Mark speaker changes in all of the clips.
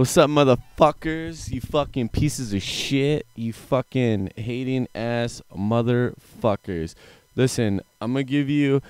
Speaker 1: What's up, motherfuckers? You fucking pieces of shit. You fucking hating ass motherfuckers. Listen, I'm gonna give you,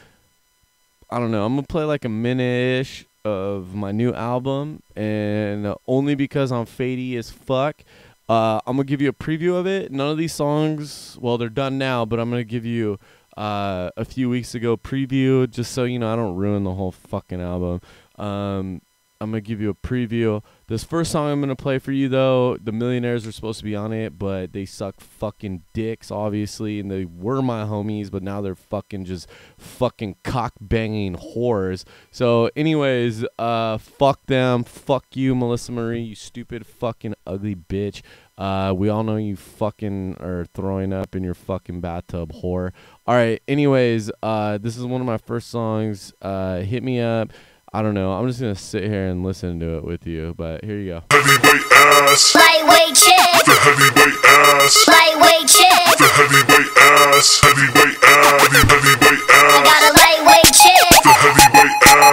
Speaker 1: I don't know, I'm gonna play like a minute ish of my new album, and only because I'm fady as fuck. Uh, I'm gonna give you a preview of it. None of these songs, well, they're done now, but I'm gonna give you uh, a few weeks ago preview, just so you know I don't ruin the whole fucking album. Um, I'm gonna give you a preview. This first song I'm gonna play for you though, the Millionaires are supposed to be on it, but they suck fucking dicks, obviously, and they were my homies, but now they're fucking just fucking cock banging whores. So, anyways, uh, fuck them, fuck you, Melissa Marie, you stupid fucking ugly bitch. Uh, we all know you fucking are throwing up in your fucking bathtub, whore. All right. Anyways, uh, this is one of my first songs. Uh, hit me up. I don't know. I'm just gonna sit here and listen to it with you. But here you go.
Speaker 2: Heavyweight ass.
Speaker 3: Lightweight chick,
Speaker 2: The heavyweight ass.
Speaker 3: lightweight chick.
Speaker 2: The heavyweight ass. Heavyweight ass. Heavy, heavyweight
Speaker 3: I got a lightweight chick,
Speaker 2: The heavyweight ass.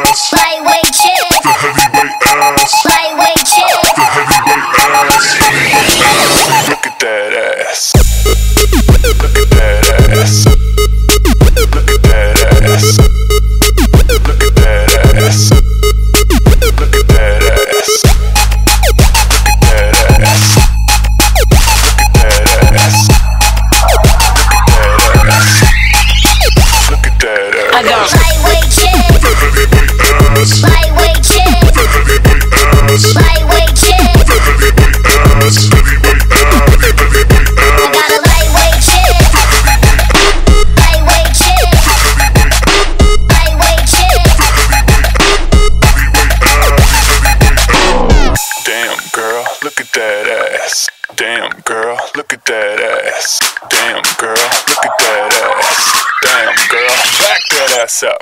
Speaker 2: Damn girl, look at that ass. Damn girl, look at that ass. Damn girl, back that ass up.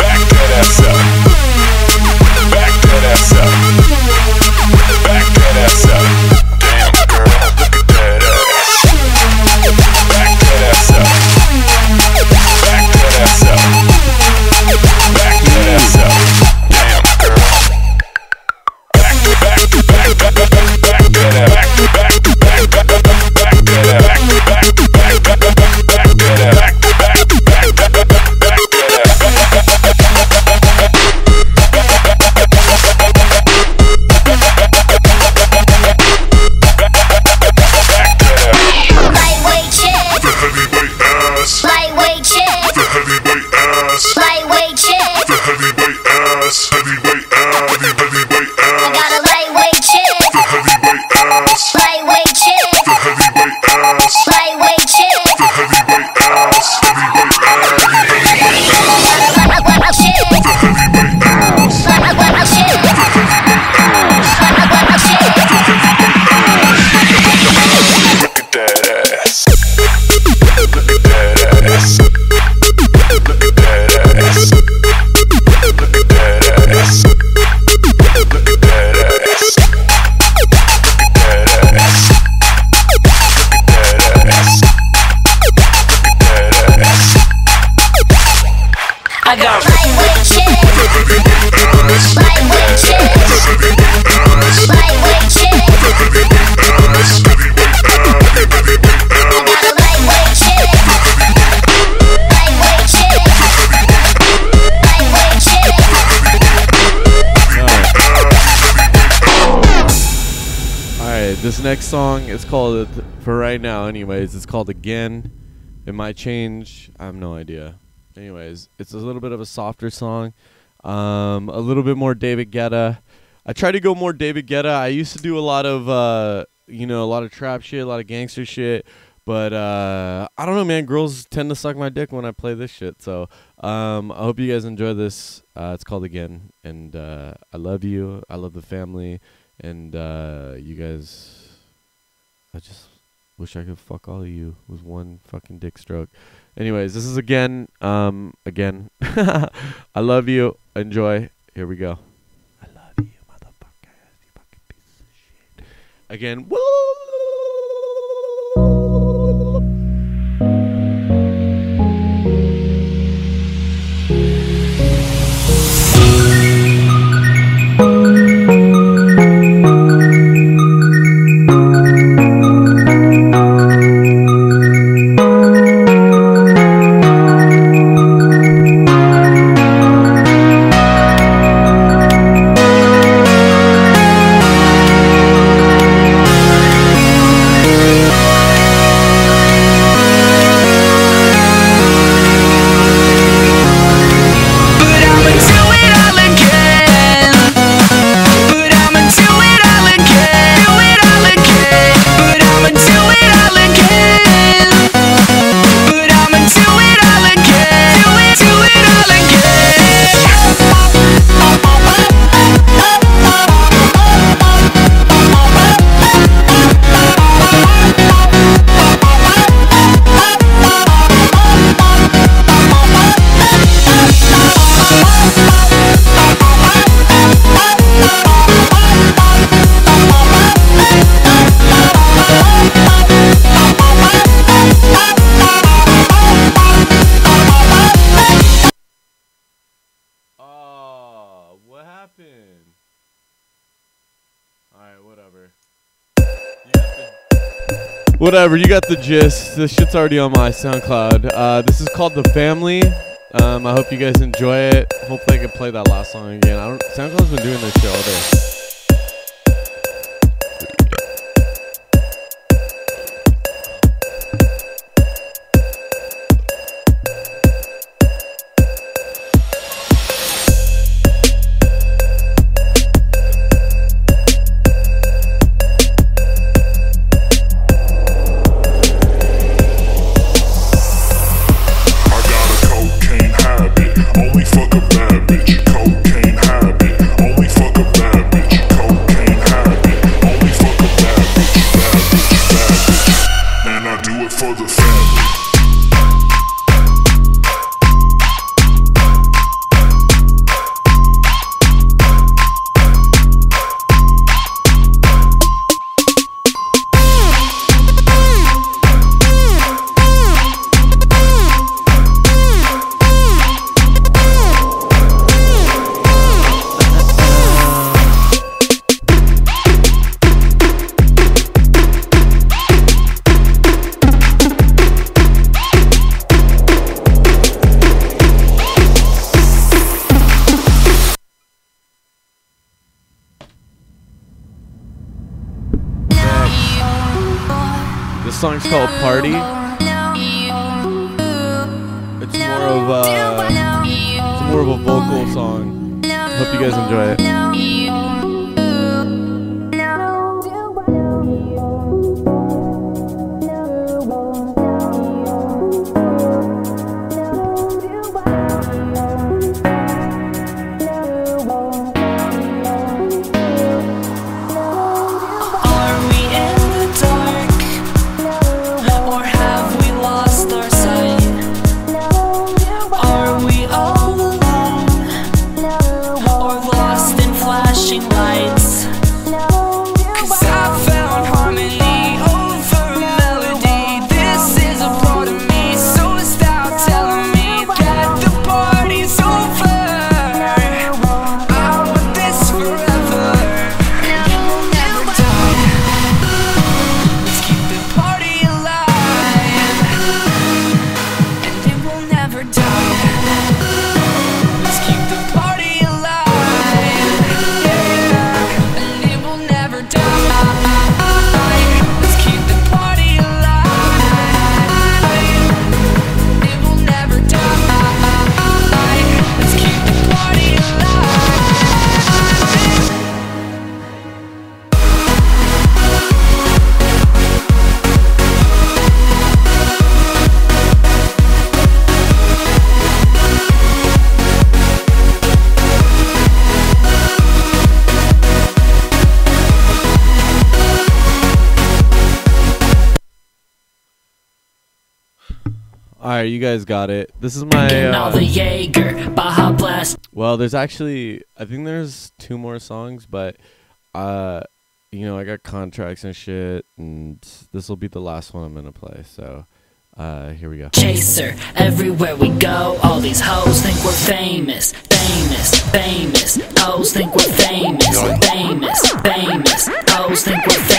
Speaker 2: Back that ass up. Back that ass up. Back that ass up.
Speaker 3: I got
Speaker 1: this next song is called for right now. Anyways, it's called Again. It might change. I have no idea. Anyways, it's a little bit of a softer song, um, a little bit more David Guetta. I try to go more David Guetta. I used to do a lot of, uh, you know, a lot of trap shit, a lot of gangster shit. But uh, I don't know, man. Girls tend to suck my dick when I play this shit. So um, I hope you guys enjoy this. Uh, it's called Again, and uh, I love you. I love the family, and uh, you guys. I just wish I could fuck all of you with one fucking dick stroke. Anyways, this is again. Um, again. I love you. Enjoy. Here we go. I love you, motherfuckers. You fucking pieces of shit. Again. Alright, Whatever, you got the gist. This shit's already on my SoundCloud. Uh, this is called The Family. Um, I hope you guys enjoy it. Hopefully, I can play that last song again. I don't. SoundCloud's been doing this shit all day. Song's called Party. It's more of a, it's more of a vocal song. Hope you guys enjoy it.
Speaker 4: All
Speaker 1: right, you guys got it. This is my.
Speaker 4: Getting all
Speaker 1: Uh,
Speaker 4: the Jaeger, Baja Blast.
Speaker 1: well, there's actually, I think there's two more songs, but, uh, you know, I got contracts and shit, and this will be the last one I'm gonna play. So, uh, here we go.
Speaker 4: chaser. Everywhere we go, all these hoes think we're famous, famous, famous. Hoes think we're famous, famous, famous. Hoes think we're famous,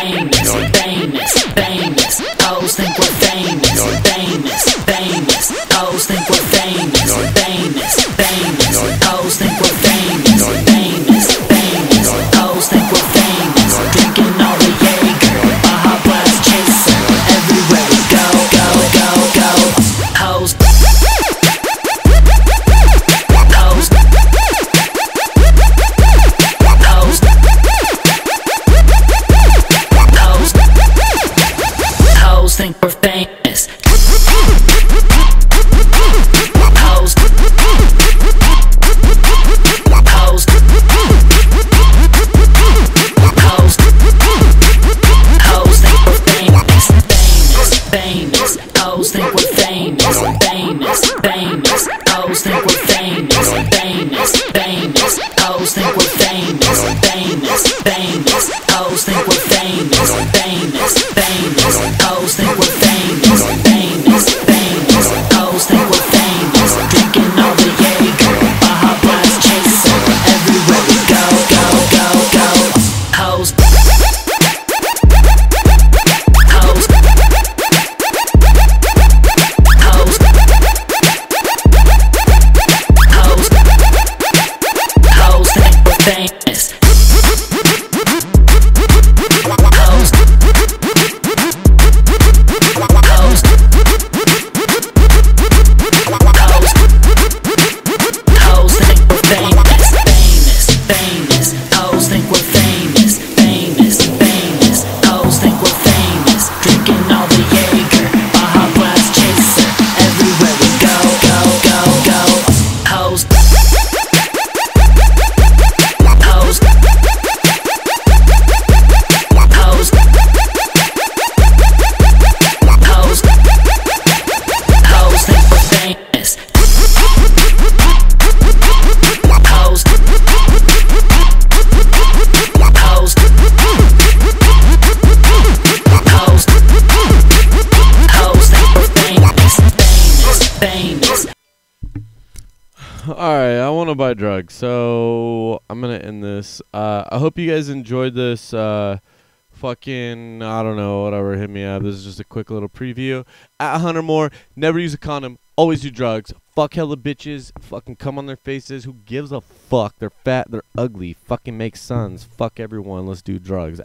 Speaker 1: All right, I want to buy drugs, so I'm gonna end this. Uh, I hope you guys enjoyed this. Uh, fucking, I don't know, whatever. Hit me up. This is just a quick little preview. At Hunter Moore, never use a condom. Always do drugs. Fuck hella bitches. Fucking come on their faces. Who gives a fuck? They're fat. They're ugly. Fucking make sons. Fuck everyone. Let's do drugs.